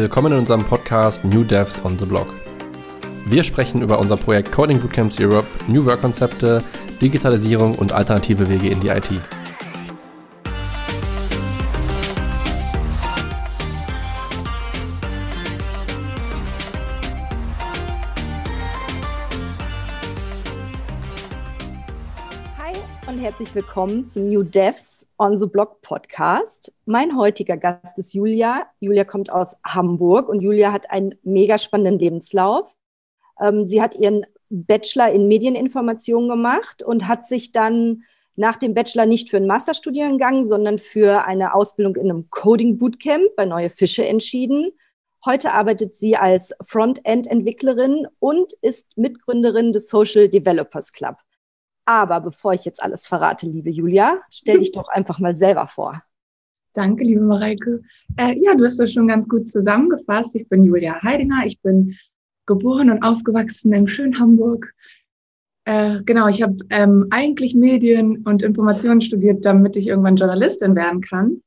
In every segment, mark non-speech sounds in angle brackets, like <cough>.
Willkommen in unserem Podcast New Devs on the Block. Wir sprechen über unser Projekt Coding Bootcamps Europe, New Work Konzepte, Digitalisierung und alternative Wege in die IT. Herzlich willkommen zum New Devs on the Block Podcast. Mein heutiger Gast ist Julia. Julia kommt aus Hamburg und Julia hat einen mega spannenden Lebenslauf. Ähm, sie hat ihren Bachelor in Medieninformation gemacht und hat sich dann nach dem Bachelor nicht für einen Masterstudiengang, sondern für eine Ausbildung in einem Coding Bootcamp bei Neue Fische entschieden. Heute arbeitet sie als Frontend-Entwicklerin und ist Mitgründerin des Social Developers Club. Aber bevor ich jetzt alles verrate, liebe Julia, stell dich <laughs> doch einfach mal selber vor. Danke, liebe Mareike. Äh, ja, du hast das schon ganz gut zusammengefasst. Ich bin Julia Heidinger. Ich bin geboren und aufgewachsen in schön Hamburg. Äh, genau, ich habe ähm, eigentlich Medien und Informationen studiert, damit ich irgendwann Journalistin werden kann.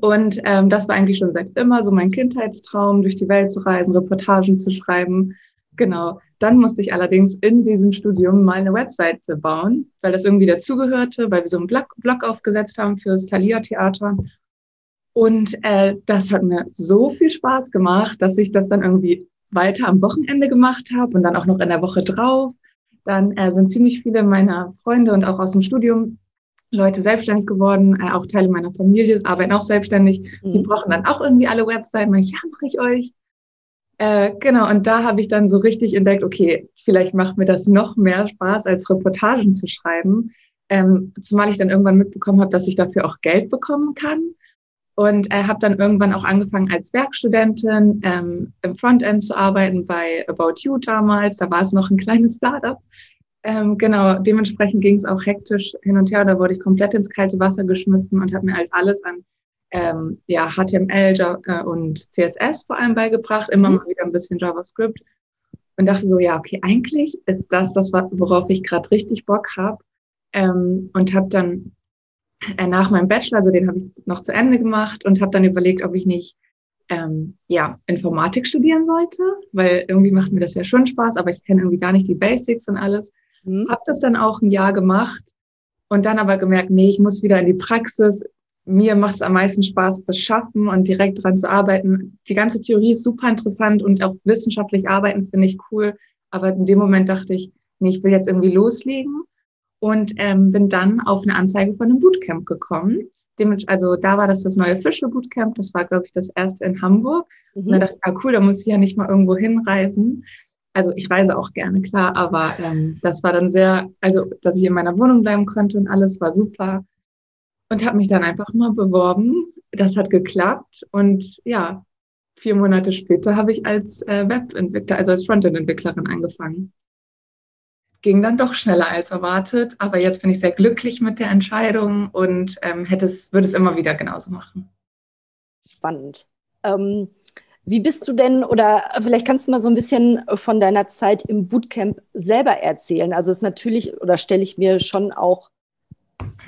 Und ähm, das war eigentlich schon seit immer so mein Kindheitstraum, durch die Welt zu reisen, Reportagen zu schreiben. Genau. Dann musste ich allerdings in diesem Studium mal eine Webseite bauen, weil das irgendwie dazugehörte, weil wir so einen Blog, Blog aufgesetzt haben für das Thalia Theater. Und äh, das hat mir so viel Spaß gemacht, dass ich das dann irgendwie weiter am Wochenende gemacht habe und dann auch noch in der Woche drauf. Dann äh, sind ziemlich viele meiner Freunde und auch aus dem Studium Leute selbstständig geworden, äh, auch Teile meiner Familie arbeiten auch selbstständig. Mhm. Die brauchen dann auch irgendwie alle Webseiten. Ich, ja, mache ich euch. Äh, genau, und da habe ich dann so richtig entdeckt, okay, vielleicht macht mir das noch mehr Spaß, als Reportagen zu schreiben. Ähm, zumal ich dann irgendwann mitbekommen habe, dass ich dafür auch Geld bekommen kann. Und äh, habe dann irgendwann auch angefangen, als Werkstudentin ähm, im Frontend zu arbeiten bei About You damals. Da war es noch ein kleines Startup. Ähm, genau, dementsprechend ging es auch hektisch hin und her. Da wurde ich komplett ins kalte Wasser geschmissen und habe mir halt alles an ähm, ja, HTML äh, und CSS vor allem beigebracht, immer mhm. mal wieder ein bisschen JavaScript und dachte so, ja, okay, eigentlich ist das das, worauf ich gerade richtig Bock habe ähm, und habe dann äh, nach meinem Bachelor, also den habe ich noch zu Ende gemacht und habe dann überlegt, ob ich nicht ähm, ja, Informatik studieren sollte, weil irgendwie macht mir das ja schon Spaß, aber ich kenne irgendwie gar nicht die Basics und alles. Mhm. Habe das dann auch ein Jahr gemacht und dann aber gemerkt, nee, ich muss wieder in die Praxis, mir macht es am meisten Spaß, das Schaffen und direkt dran zu arbeiten. Die ganze Theorie ist super interessant und auch wissenschaftlich arbeiten finde ich cool. Aber in dem Moment dachte ich, nee, ich will jetzt irgendwie loslegen und ähm, bin dann auf eine Anzeige von einem Bootcamp gekommen. Also da war das das neue Fische Bootcamp. Das war, glaube ich, das erste in Hamburg. Mhm. Und da dachte ich, ah, cool, da muss ich ja nicht mal irgendwo hinreisen. Also ich reise auch gerne, klar, aber ähm, das war dann sehr, also dass ich in meiner Wohnung bleiben konnte und alles war super und habe mich dann einfach mal beworben. Das hat geklappt und ja, vier Monate später habe ich als äh, Webentwickler, also als Frontend-Entwicklerin angefangen. Ging dann doch schneller als erwartet, aber jetzt bin ich sehr glücklich mit der Entscheidung und ähm, hätte es, würde es immer wieder genauso machen. Spannend. Ähm, wie bist du denn, oder vielleicht kannst du mal so ein bisschen von deiner Zeit im Bootcamp selber erzählen? Also es ist natürlich, oder stelle ich mir schon auch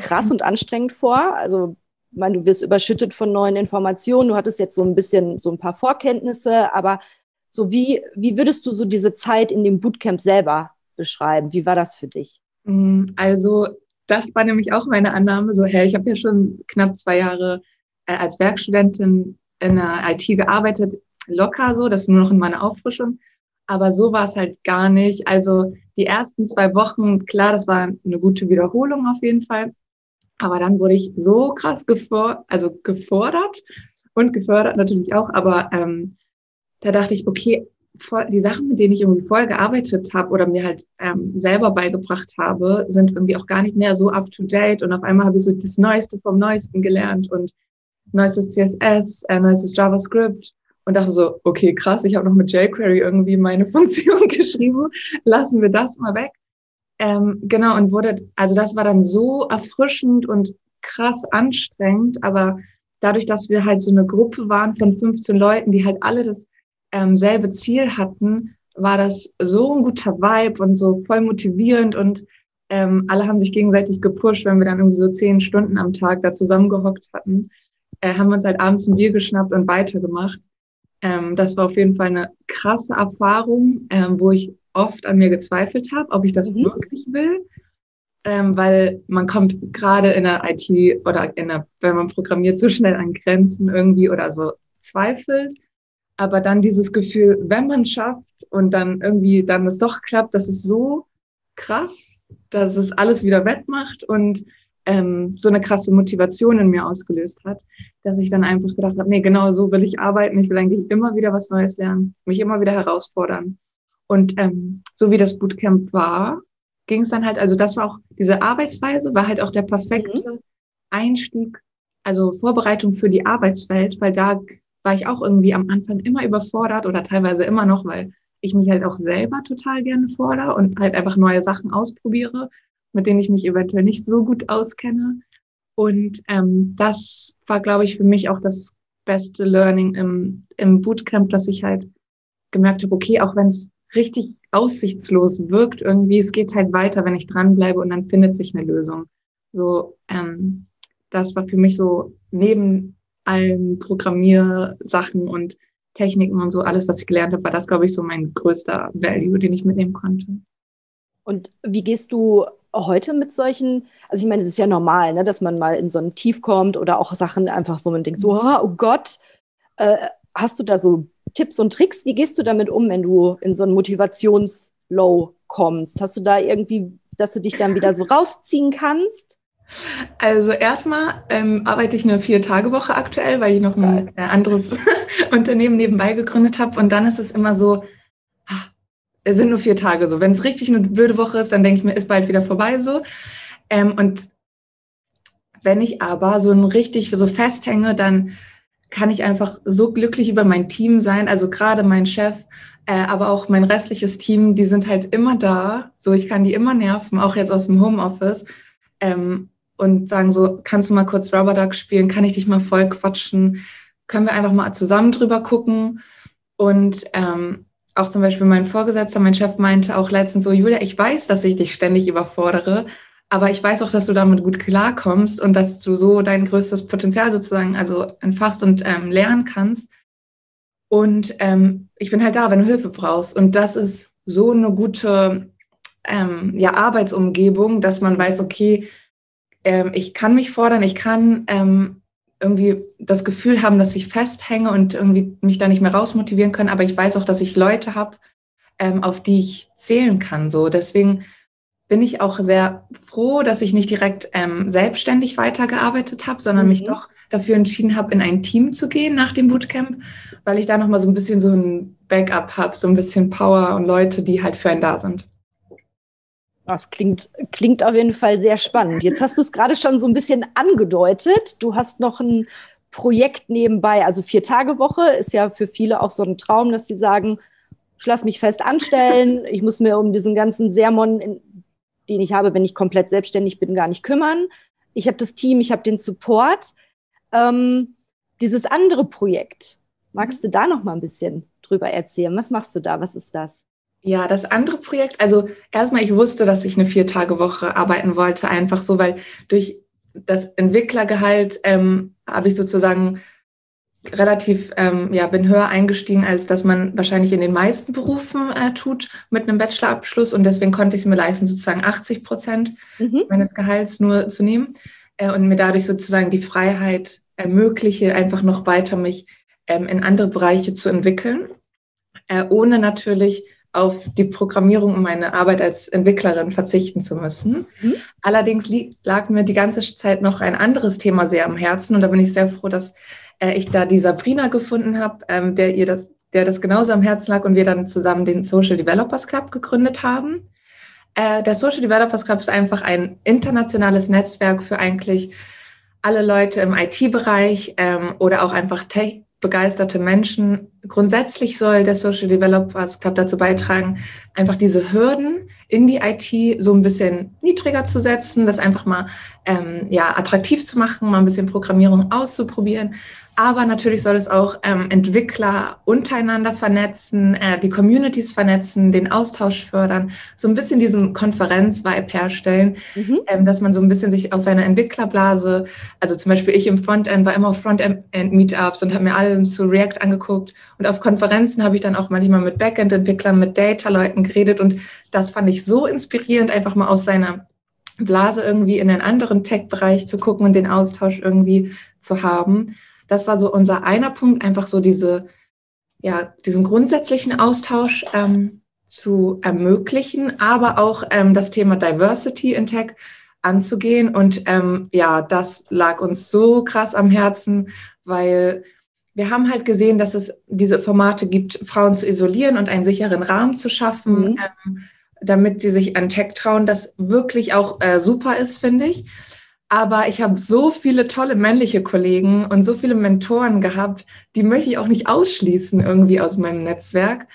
krass und anstrengend vor. Also, ich meine, du wirst überschüttet von neuen Informationen. Du hattest jetzt so ein bisschen so ein paar Vorkenntnisse, aber so wie, wie würdest du so diese Zeit in dem Bootcamp selber beschreiben? Wie war das für dich? Mm, also, das war nämlich auch meine Annahme. So, hey, ich habe ja schon knapp zwei Jahre äh, als Werkstudentin in der IT gearbeitet, locker so, das ist nur noch in meiner Auffrischung. Aber so war es halt gar nicht. Also die ersten zwei Wochen, klar, das war eine gute Wiederholung auf jeden Fall. Aber dann wurde ich so krass gefor also gefordert und gefördert natürlich auch. Aber ähm, da dachte ich, okay, die Sachen, mit denen ich irgendwie vorher gearbeitet habe oder mir halt ähm, selber beigebracht habe, sind irgendwie auch gar nicht mehr so up to date. Und auf einmal habe ich so das Neueste vom Neuesten gelernt und neuestes CSS, äh, neuestes JavaScript und dachte so, okay, krass, ich habe noch mit jQuery irgendwie meine <laughs> Funktion geschrieben, lassen wir das mal weg. Ähm, genau, und wurde, also das war dann so erfrischend und krass anstrengend, aber dadurch, dass wir halt so eine Gruppe waren von 15 Leuten, die halt alle das ähm, selbe Ziel hatten, war das so ein guter Vibe und so voll motivierend und ähm, alle haben sich gegenseitig gepusht, wenn wir dann irgendwie so zehn Stunden am Tag da zusammengehockt hatten, äh, haben uns halt abends ein Bier geschnappt und weitergemacht. Ähm, das war auf jeden Fall eine krasse Erfahrung, ähm, wo ich oft an mir gezweifelt habe, ob ich das mhm. wirklich will. Ähm, weil man kommt gerade in der IT oder in der, wenn man programmiert, so schnell an Grenzen irgendwie oder so zweifelt. Aber dann dieses Gefühl, wenn man es schafft und dann irgendwie dann es doch klappt, das ist so krass, dass es alles wieder wettmacht und ähm, so eine krasse Motivation in mir ausgelöst hat, dass ich dann einfach gedacht habe, nee, genau so will ich arbeiten. Ich will eigentlich immer wieder was Neues lernen, mich immer wieder herausfordern. Und ähm, so wie das Bootcamp war, ging es dann halt, also das war auch, diese Arbeitsweise war halt auch der perfekte mhm. Einstieg, also Vorbereitung für die Arbeitswelt, weil da war ich auch irgendwie am Anfang immer überfordert oder teilweise immer noch, weil ich mich halt auch selber total gerne fordere und halt einfach neue Sachen ausprobiere, mit denen ich mich eventuell nicht so gut auskenne. Und ähm, das war, glaube ich, für mich auch das beste Learning im, im Bootcamp, dass ich halt gemerkt habe, okay, auch wenn es richtig aussichtslos wirkt, irgendwie, es geht halt weiter, wenn ich dranbleibe und dann findet sich eine Lösung. So, ähm, das war für mich so neben allen Programmiersachen und Techniken und so, alles, was ich gelernt habe, war das, glaube ich, so mein größter Value, den ich mitnehmen konnte. Und wie gehst du heute mit solchen, also ich meine, es ist ja normal, ne, dass man mal in so ein Tief kommt oder auch Sachen einfach, wo man denkt, so, oh Gott, äh, hast du da so Tipps und Tricks? Wie gehst du damit um, wenn du in so ein Motivationslow kommst? Hast du da irgendwie, dass du dich dann wieder so rausziehen kannst? Also erstmal ähm, arbeite ich eine Vier-Tage-Woche aktuell, weil ich noch ein äh, anderes <laughs> Unternehmen nebenbei gegründet habe. Und dann ist es immer so, ach, es sind nur vier Tage so. Wenn es richtig eine blöde Woche ist, dann denke ich mir, ist bald wieder vorbei so. Ähm, und wenn ich aber so ein richtig so festhänge, dann kann ich einfach so glücklich über mein Team sein. Also gerade mein Chef, äh, aber auch mein restliches Team, die sind halt immer da. So, ich kann die immer nerven, auch jetzt aus dem Homeoffice. Ähm, und sagen so, kannst du mal kurz Rubber Duck spielen? Kann ich dich mal voll quatschen? Können wir einfach mal zusammen drüber gucken? Und ähm, auch zum Beispiel mein Vorgesetzter, mein Chef meinte auch letztens so, Julia, ich weiß, dass ich dich ständig überfordere, aber ich weiß auch, dass du damit gut klarkommst und dass du so dein größtes Potenzial sozusagen also entfachst und ähm, lernen kannst. Und ähm, ich bin halt da, wenn du Hilfe brauchst. Und das ist so eine gute ähm, ja, Arbeitsumgebung, dass man weiß, okay, ähm, ich kann mich fordern, ich kann ähm, irgendwie das Gefühl haben, dass ich festhänge und irgendwie mich da nicht mehr rausmotivieren kann, aber ich weiß auch, dass ich Leute habe, ähm, auf die ich zählen kann. So, deswegen bin ich auch sehr froh, dass ich nicht direkt ähm, selbstständig weitergearbeitet habe, sondern mhm. mich doch dafür entschieden habe, in ein Team zu gehen nach dem Bootcamp, weil ich da noch mal so ein bisschen so ein Backup habe, so ein bisschen Power und Leute, die halt für einen da sind. Das klingt, klingt auf jeden Fall sehr spannend. Jetzt hast du es gerade schon so ein bisschen angedeutet. Du hast noch ein Projekt nebenbei, also vier Tage Woche ist ja für viele auch so ein Traum, dass sie sagen, ich lasse mich fest anstellen, ich muss mir um diesen ganzen Sermon, den ich habe, wenn ich komplett selbstständig bin, gar nicht kümmern. Ich habe das Team, ich habe den Support. Ähm, dieses andere Projekt, magst du da noch mal ein bisschen drüber erzählen? Was machst du da? Was ist das? Ja, das andere Projekt, also erstmal, ich wusste, dass ich eine Vier-Tage-Woche arbeiten wollte, einfach so, weil durch das Entwicklergehalt ähm, habe ich sozusagen relativ, ähm, ja, bin höher eingestiegen, als dass man wahrscheinlich in den meisten Berufen äh, tut mit einem Bachelorabschluss und deswegen konnte ich es mir leisten, sozusagen 80 Prozent mhm. meines Gehalts nur zu nehmen äh, und mir dadurch sozusagen die Freiheit ermögliche, einfach noch weiter mich ähm, in andere Bereiche zu entwickeln, äh, ohne natürlich auf die Programmierung und meine Arbeit als Entwicklerin verzichten zu müssen. Mhm. Allerdings lag mir die ganze Zeit noch ein anderes Thema sehr am Herzen und da bin ich sehr froh, dass äh, ich da die Sabrina gefunden habe, ähm, der ihr das, der das genauso am Herzen lag und wir dann zusammen den Social Developers Club gegründet haben. Äh, der Social Developers Club ist einfach ein internationales Netzwerk für eigentlich alle Leute im IT-Bereich ähm, oder auch einfach Tech begeisterte Menschen. Grundsätzlich soll der Social Developers Club dazu beitragen, einfach diese Hürden in die IT so ein bisschen niedriger zu setzen, das einfach mal ähm, ja, attraktiv zu machen, mal ein bisschen Programmierung auszuprobieren, Aber natürlich soll es auch ähm, Entwickler untereinander vernetzen, äh, die Communities vernetzen, den Austausch fördern, so ein bisschen diesen Konferenz-Vibe herstellen, mhm. ähm, dass man so ein bisschen sich aus seiner Entwicklerblase, also zum Beispiel ich im Frontend war immer auf Frontend-Meetups und habe mir alle zu React angeguckt. Und auf Konferenzen habe ich dann auch manchmal mit Backend-Entwicklern, mit Data-Leuten geredet. Und das fand ich so inspirierend, einfach mal aus seiner Blase irgendwie in einen anderen Tech-Bereich zu gucken und den Austausch irgendwie zu haben. Das war so unser einer Punkt, einfach so diese, ja, diesen grundsätzlichen Austausch ähm, zu ermöglichen, aber auch ähm, das Thema Diversity in Tech anzugehen. Und ähm, ja, das lag uns so krass am Herzen, weil wir haben halt gesehen, dass es diese Formate gibt, Frauen zu isolieren und einen sicheren Rahmen zu schaffen. Mhm. Ähm, damit die sich an Tech trauen, das wirklich auch äh, super ist, finde ich. Aber ich habe so viele tolle männliche Kollegen und so viele Mentoren gehabt, die möchte ich auch nicht ausschließen irgendwie aus meinem Netzwerk.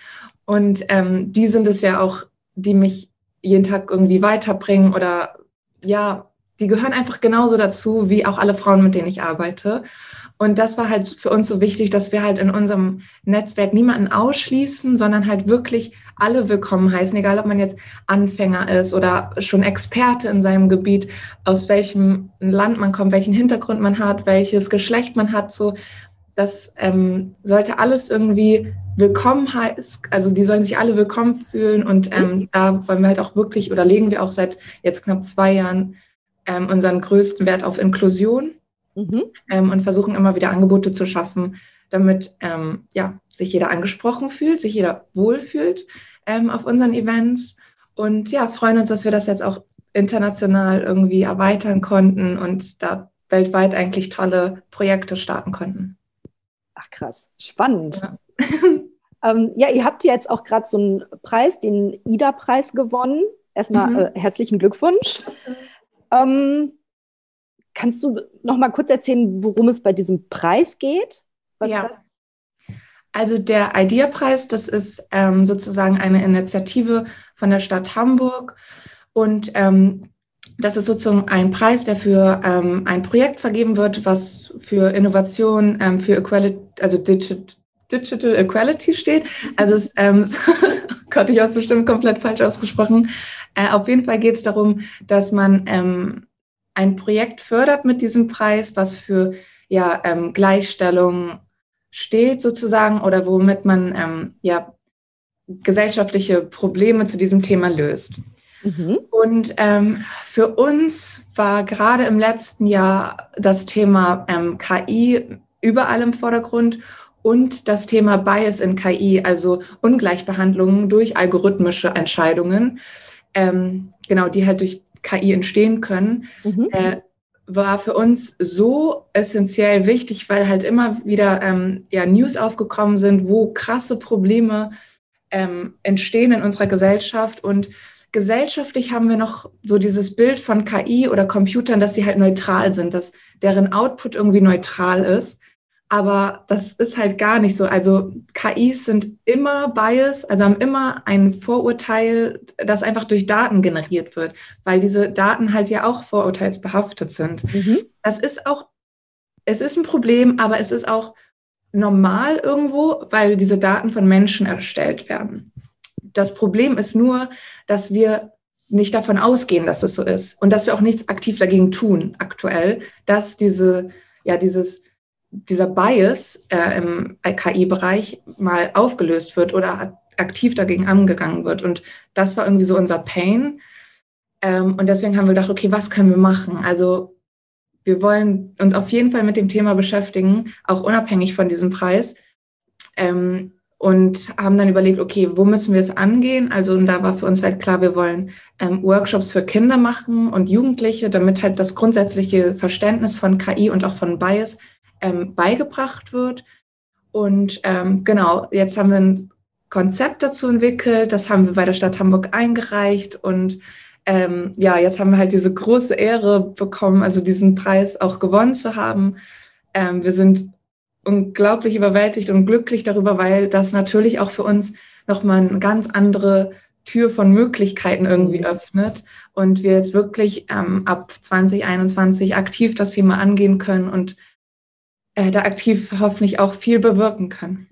Und ähm, die sind es ja auch, die mich jeden Tag irgendwie weiterbringen oder ja, die gehören einfach genauso dazu wie auch alle Frauen, mit denen ich arbeite. Und das war halt für uns so wichtig, dass wir halt in unserem Netzwerk niemanden ausschließen, sondern halt wirklich alle willkommen heißen, egal ob man jetzt Anfänger ist oder schon Experte in seinem Gebiet, aus welchem Land man kommt, welchen Hintergrund man hat, welches Geschlecht man hat, so. Das ähm, sollte alles irgendwie willkommen heißen, also die sollen sich alle willkommen fühlen und ähm, da wollen wir halt auch wirklich oder legen wir auch seit jetzt knapp zwei Jahren ähm, unseren größten Wert auf Inklusion mhm. ähm, und versuchen immer wieder Angebote zu schaffen, damit ähm, ja, sich jeder angesprochen fühlt, sich jeder wohlfühlt ähm, auf unseren Events. Und ja, freuen uns, dass wir das jetzt auch international irgendwie erweitern konnten und da weltweit eigentlich tolle Projekte starten konnten. Ach krass, spannend. Ja, <laughs> ähm, ja ihr habt jetzt auch gerade so einen Preis, den IDA-Preis gewonnen. Erstmal mhm. äh, herzlichen Glückwunsch. Ähm, Kannst du noch mal kurz erzählen, worum es bei diesem Preis geht? Was ja. Das? Also der Idea-Preis, das ist ähm, sozusagen eine Initiative von der Stadt Hamburg und ähm, das ist sozusagen ein Preis, der für ähm, ein Projekt vergeben wird, was für Innovation, ähm, für Equality, also Digital, Digital Equality steht. Also es, ähm, <laughs> Gott, ich habe es bestimmt komplett falsch ausgesprochen. Äh, auf jeden Fall geht es darum, dass man ähm, ein Projekt fördert mit diesem Preis, was für ja, ähm, Gleichstellung steht sozusagen oder womit man ähm, ja, gesellschaftliche Probleme zu diesem Thema löst. Mhm. Und ähm, für uns war gerade im letzten Jahr das Thema ähm, KI überall im Vordergrund und das Thema Bias in KI, also Ungleichbehandlung durch algorithmische Entscheidungen, ähm, genau, die halt durch KI entstehen können, mhm. äh, war für uns so essentiell wichtig, weil halt immer wieder ähm, ja, News aufgekommen sind, wo krasse Probleme ähm, entstehen in unserer Gesellschaft. Und gesellschaftlich haben wir noch so dieses Bild von KI oder Computern, dass sie halt neutral sind, dass deren Output irgendwie neutral ist. Aber das ist halt gar nicht so. Also KIs sind immer Bias, also haben immer ein Vorurteil, das einfach durch Daten generiert wird, weil diese Daten halt ja auch vorurteilsbehaftet sind. Mhm. Das ist auch, es ist ein Problem, aber es ist auch normal irgendwo, weil diese Daten von Menschen erstellt werden. Das Problem ist nur, dass wir nicht davon ausgehen, dass es so ist und dass wir auch nichts aktiv dagegen tun aktuell, dass diese, ja, dieses dieser Bias äh, im KI-Bereich mal aufgelöst wird oder aktiv dagegen angegangen wird. Und das war irgendwie so unser Pain. Ähm, und deswegen haben wir gedacht, okay, was können wir machen? Also wir wollen uns auf jeden Fall mit dem Thema beschäftigen, auch unabhängig von diesem Preis. Ähm, und haben dann überlegt, okay, wo müssen wir es angehen? Also und da war für uns halt klar, wir wollen ähm, Workshops für Kinder machen und Jugendliche, damit halt das grundsätzliche Verständnis von KI und auch von Bias ähm, beigebracht wird. Und ähm, genau, jetzt haben wir ein Konzept dazu entwickelt, das haben wir bei der Stadt Hamburg eingereicht und ähm, ja, jetzt haben wir halt diese große Ehre bekommen, also diesen Preis auch gewonnen zu haben. Ähm, wir sind unglaublich überwältigt und glücklich darüber, weil das natürlich auch für uns nochmal eine ganz andere Tür von Möglichkeiten irgendwie mhm. öffnet und wir jetzt wirklich ähm, ab 2021 aktiv das Thema angehen können und äh, da aktiv hoffentlich auch viel bewirken kann.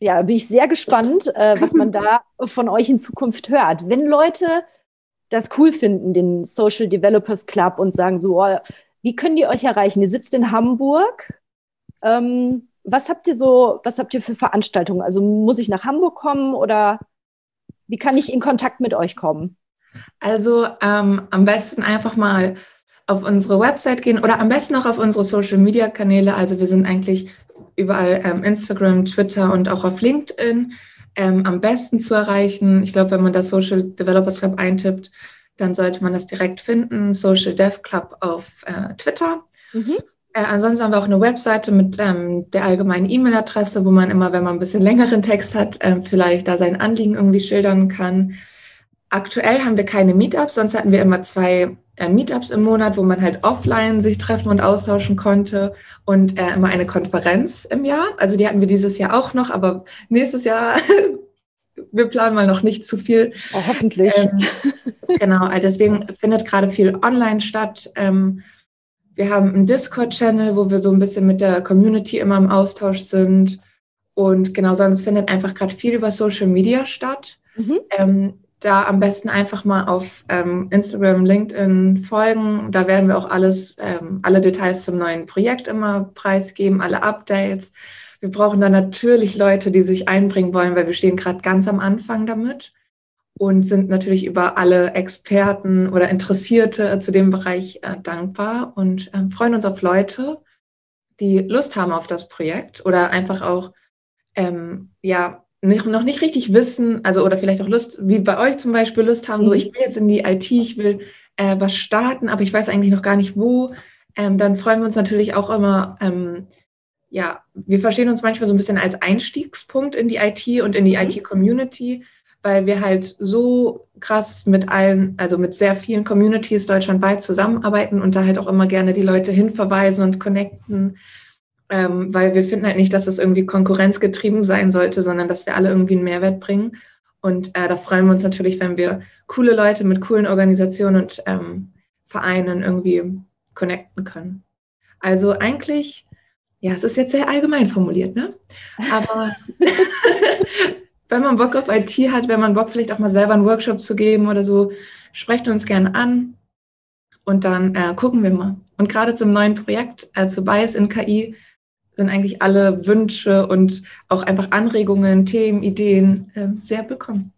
Ja, bin ich sehr gespannt, äh, was man da von euch in Zukunft hört. Wenn Leute das cool finden, den Social Developers Club und sagen so, oh, wie können die euch erreichen? Ihr sitzt in Hamburg. Ähm, was habt ihr so, was habt ihr für Veranstaltungen? Also muss ich nach Hamburg kommen oder wie kann ich in Kontakt mit euch kommen? Also ähm, am besten einfach mal auf unsere Website gehen oder am besten auch auf unsere Social Media Kanäle. Also wir sind eigentlich überall ähm, Instagram, Twitter und auch auf LinkedIn ähm, am besten zu erreichen. Ich glaube, wenn man das Social Developers Club eintippt, dann sollte man das direkt finden. Social Dev Club auf äh, Twitter. Mhm. Äh, ansonsten haben wir auch eine Webseite mit ähm, der allgemeinen E-Mail-Adresse, wo man immer, wenn man ein bisschen längeren Text hat, äh, vielleicht da sein Anliegen irgendwie schildern kann. Aktuell haben wir keine Meetups, sonst hatten wir immer zwei äh, Meetups im Monat, wo man halt offline sich treffen und austauschen konnte und äh, immer eine Konferenz im Jahr. Also die hatten wir dieses Jahr auch noch, aber nächstes Jahr, <laughs> wir planen mal noch nicht zu viel. Oh, hoffentlich. Ähm, <laughs> genau, also deswegen findet gerade viel online statt. Ähm, wir haben einen Discord-Channel, wo wir so ein bisschen mit der Community immer im Austausch sind. Und genau, sonst findet einfach gerade viel über Social Media statt. Mhm. Ähm, da am besten einfach mal auf ähm, Instagram, LinkedIn folgen. Da werden wir auch alles, ähm, alle Details zum neuen Projekt immer preisgeben, alle Updates. Wir brauchen da natürlich Leute, die sich einbringen wollen, weil wir stehen gerade ganz am Anfang damit und sind natürlich über alle Experten oder Interessierte zu dem Bereich äh, dankbar und äh, freuen uns auf Leute, die Lust haben auf das Projekt oder einfach auch ähm, ja nicht, noch nicht richtig wissen, also oder vielleicht auch Lust, wie bei euch zum Beispiel Lust haben, so mhm. ich will jetzt in die IT, ich will äh, was starten, aber ich weiß eigentlich noch gar nicht wo, ähm, dann freuen wir uns natürlich auch immer, ähm, ja, wir verstehen uns manchmal so ein bisschen als Einstiegspunkt in die IT und in die mhm. IT-Community, weil wir halt so krass mit allen, also mit sehr vielen Communities deutschlandweit zusammenarbeiten und da halt auch immer gerne die Leute hinverweisen und connecten ähm, weil wir finden halt nicht, dass es irgendwie konkurrenzgetrieben sein sollte, sondern dass wir alle irgendwie einen Mehrwert bringen. Und äh, da freuen wir uns natürlich, wenn wir coole Leute mit coolen Organisationen und ähm, Vereinen irgendwie connecten können. Also eigentlich, ja, es ist jetzt sehr allgemein formuliert, ne? Aber <laughs> wenn man Bock auf IT hat, wenn man Bock vielleicht auch mal selber einen Workshop zu geben oder so, sprecht uns gerne an und dann äh, gucken wir mal. Und gerade zum neuen Projekt, äh, zu Bias in KI, sind eigentlich alle Wünsche und auch einfach Anregungen, Themen, Ideen äh, sehr willkommen.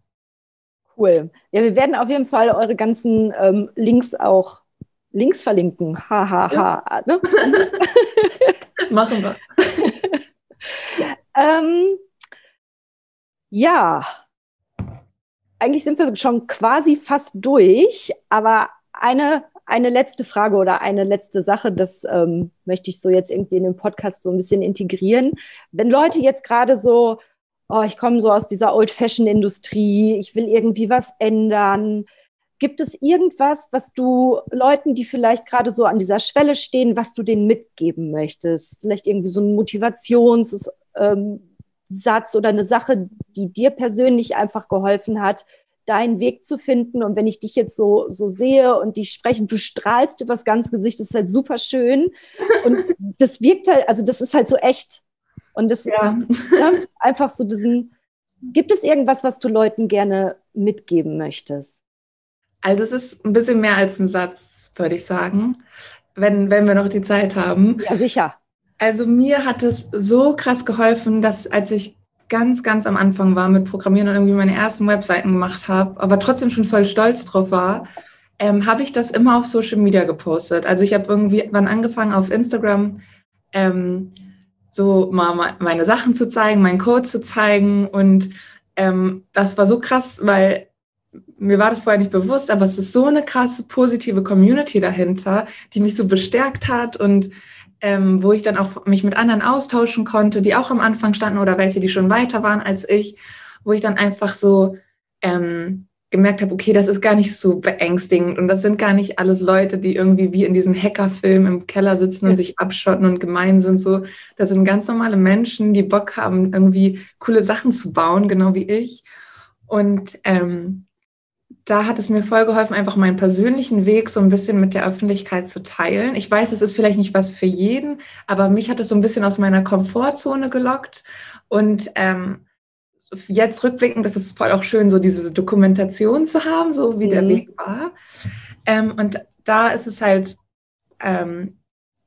Cool. Ja, wir werden auf jeden Fall eure ganzen ähm, Links auch links verlinken. Hahaha. Ha, ha. Ne? <laughs> Machen wir. <laughs> ähm, ja, eigentlich sind wir schon quasi fast durch, aber eine eine letzte Frage oder eine letzte Sache, das ähm, möchte ich so jetzt irgendwie in den Podcast so ein bisschen integrieren. Wenn Leute jetzt gerade so, oh, ich komme so aus dieser Old-Fashion-Industrie, ich will irgendwie was ändern. Gibt es irgendwas, was du Leuten, die vielleicht gerade so an dieser Schwelle stehen, was du denen mitgeben möchtest? Vielleicht irgendwie so ein Motivationssatz ähm, oder eine Sache, die dir persönlich einfach geholfen hat, deinen Weg zu finden. Und wenn ich dich jetzt so, so sehe und die sprechen, du strahlst übers ganze Gesicht, das ist halt super schön. Und <laughs> das wirkt halt, also das ist halt so echt. Und das ja. ja, einfach so diesen, gibt es irgendwas, was du Leuten gerne mitgeben möchtest? Also es ist ein bisschen mehr als ein Satz, würde ich sagen, wenn, wenn wir noch die Zeit haben. Ja, sicher. Also mir hat es so krass geholfen, dass als ich ganz, ganz am Anfang war mit Programmieren und irgendwie meine ersten Webseiten gemacht habe, aber trotzdem schon voll stolz drauf war, ähm, habe ich das immer auf Social Media gepostet. Also ich habe irgendwie wann angefangen auf Instagram ähm, so mal meine Sachen zu zeigen, meinen Code zu zeigen und ähm, das war so krass, weil mir war das vorher nicht bewusst, aber es ist so eine krasse positive Community dahinter, die mich so bestärkt hat und ähm, wo ich dann auch mich mit anderen austauschen konnte, die auch am Anfang standen oder welche, die schon weiter waren als ich, wo ich dann einfach so ähm, gemerkt habe, okay, das ist gar nicht so beängstigend und das sind gar nicht alles Leute, die irgendwie wie in diesen Hackerfilmen im Keller sitzen und sich abschotten und gemein sind. So, das sind ganz normale Menschen, die Bock haben, irgendwie coole Sachen zu bauen, genau wie ich. Und ähm, da hat es mir voll geholfen, einfach meinen persönlichen Weg so ein bisschen mit der Öffentlichkeit zu teilen. Ich weiß, es ist vielleicht nicht was für jeden, aber mich hat es so ein bisschen aus meiner Komfortzone gelockt. Und ähm, jetzt rückblickend ist es voll auch schön, so diese Dokumentation zu haben, so wie mhm. der Weg war. Ähm, und da ist es halt, ähm,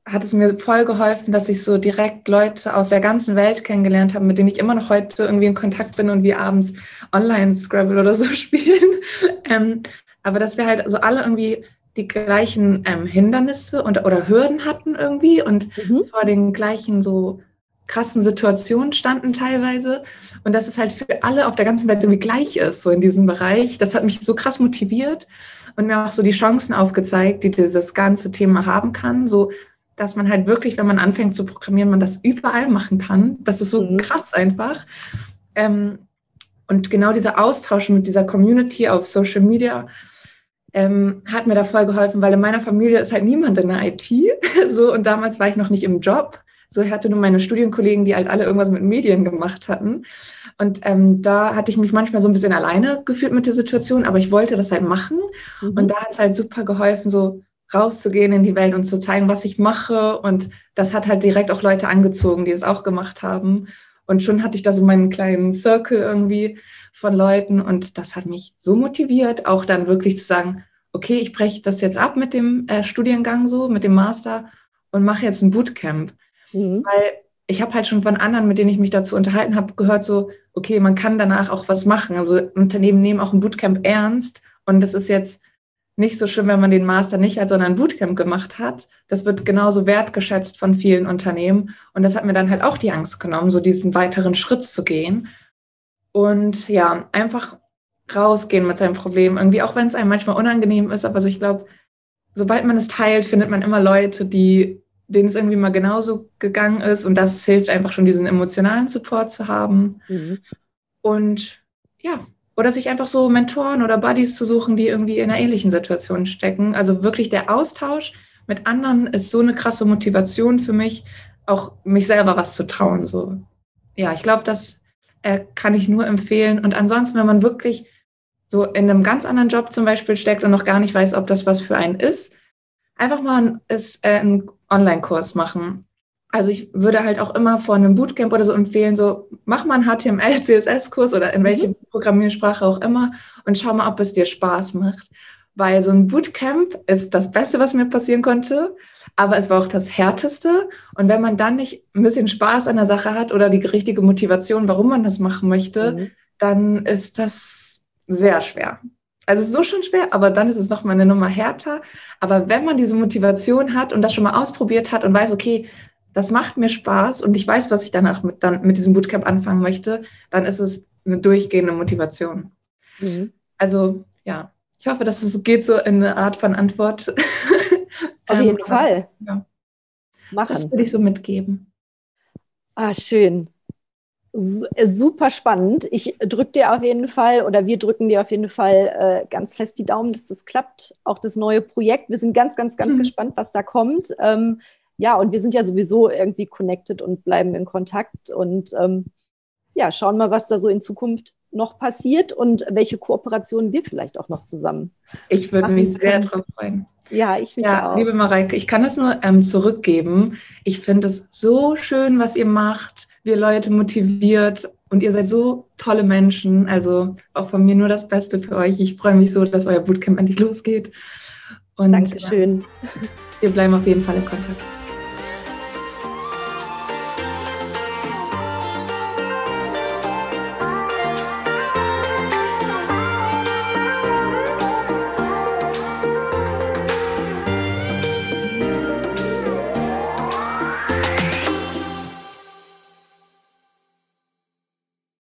hat es mir voll geholfen, dass ich so direkt Leute aus der ganzen Welt kennengelernt habe, mit denen ich immer noch heute irgendwie in Kontakt bin und wir abends online Scrabble oder so <laughs> spielen. ähm, aber dass wir halt so alle irgendwie die gleichen ähm, Hindernisse und, oder Hürden hatten irgendwie und mhm. vor den gleichen so krassen Situationen standen teilweise und dass es halt für alle auf der ganzen Welt irgendwie gleich ist, so in diesem Bereich. Das hat mich so krass motiviert und mir auch so die Chancen aufgezeigt, die dieses ganze Thema haben kann. So, dass man halt wirklich, wenn man anfängt zu programmieren, man das überall machen kann. Das ist so mhm. krass einfach. Ähm, und genau dieser Austausch mit dieser Community auf Social Media ähm, hat mir da voll geholfen, weil in meiner Familie ist halt niemand in der IT. <laughs> so, und damals war ich noch nicht im Job. So, ich hatte nur meine Studienkollegen, die halt alle irgendwas mit Medien gemacht hatten. Und ähm, da hatte ich mich manchmal so ein bisschen alleine gefühlt mit der Situation, aber ich wollte das halt machen. Mhm. Und da hat es halt super geholfen, so rauszugehen in die Welt und zu zeigen, was ich mache. Und das hat halt direkt auch Leute angezogen, die es auch gemacht haben. Und schon hatte ich da so meinen kleinen Circle irgendwie von Leuten. Und das hat mich so motiviert, auch dann wirklich zu sagen, okay, ich breche das jetzt ab mit dem äh, Studiengang so, mit dem Master und mache jetzt ein Bootcamp. Mhm. Weil ich habe halt schon von anderen, mit denen ich mich dazu unterhalten habe, gehört so, okay, man kann danach auch was machen. Also Unternehmen nehmen auch ein Bootcamp ernst und das ist jetzt nicht so schlimm, wenn man den Master nicht hat, sondern ein Bootcamp gemacht hat. Das wird genauso wertgeschätzt von vielen Unternehmen und das hat mir dann halt auch die Angst genommen, so diesen weiteren Schritt zu gehen. Und ja, einfach rausgehen mit seinem Problem. Irgendwie, auch wenn es einem manchmal unangenehm ist, aber so ich glaube, sobald man es teilt, findet man immer Leute, die denen es irgendwie mal genauso gegangen ist. Und das hilft einfach schon, diesen emotionalen Support zu haben. Mhm. Und ja, oder sich einfach so Mentoren oder Buddies zu suchen, die irgendwie in einer ähnlichen Situation stecken. Also wirklich der Austausch mit anderen ist so eine krasse Motivation für mich, auch mich selber was zu trauen. So, ja, ich glaube, das äh, kann ich nur empfehlen. Und ansonsten, wenn man wirklich so in einem ganz anderen Job zum Beispiel steckt und noch gar nicht weiß, ob das was für einen ist, einfach mal ist, äh, einen Online-Kurs machen. Also ich würde halt auch immer vor einem Bootcamp oder so empfehlen, so mach mal einen HTML, <laughs> CSS-Kurs oder in welche mhm. Programmiersprache auch immer und schau mal, ob es dir Spaß macht. Weil so ein Bootcamp ist das Beste, was mir passieren konnte, aber es war auch das Härteste. Und wenn man dann nicht ein bisschen Spaß an der Sache hat oder die richtige Motivation, warum man das machen möchte, mhm. dann ist das sehr schwer also so schon schwer, aber dann ist es noch mal eine Nummer härter. Aber wenn man diese Motivation hat und das schon mal ausprobiert hat und weiß, okay, das macht mir Spaß und ich weiß, was ich danach mit, dann mit diesem Bootcamp anfangen möchte, dann ist es eine durchgehende Motivation. Mhm. Also ja, ich hoffe, dass es geht so in eine Art von Antwort. <laughs> Auf jeden ähm, Fall. Ja. Machen. Das würde ich so mitgeben. Ah, schön. Äh, super spannend. Ich drücke dir auf jeden Fall oder wir drücken dir auf jeden Fall äh, ganz fest die Daumen, dass das klappt. Auch das neue Projekt. Wir sind ganz, ganz, ganz mhm. gespannt, was da kommt. Ähm, ja, und wir sind ja sowieso irgendwie connected und bleiben in Kontakt und ähm, ja, schauen mal, was da so in Zukunft noch passiert und welche Kooperationen wir vielleicht auch noch zusammen. Ich würde mich sehr drauf freuen. Ja, ich mich ja, auch. Liebe Mareike, ich kann das nur ähm, zurückgeben. Ich finde es so schön, was ihr macht wir Leute motiviert und ihr seid so tolle Menschen. Also auch von mir nur das Beste für euch. Ich freue mich so, dass euer Bootcamp endlich losgeht. Und Dankeschön. Ja, wir bleiben auf jeden Fall in Kontakt.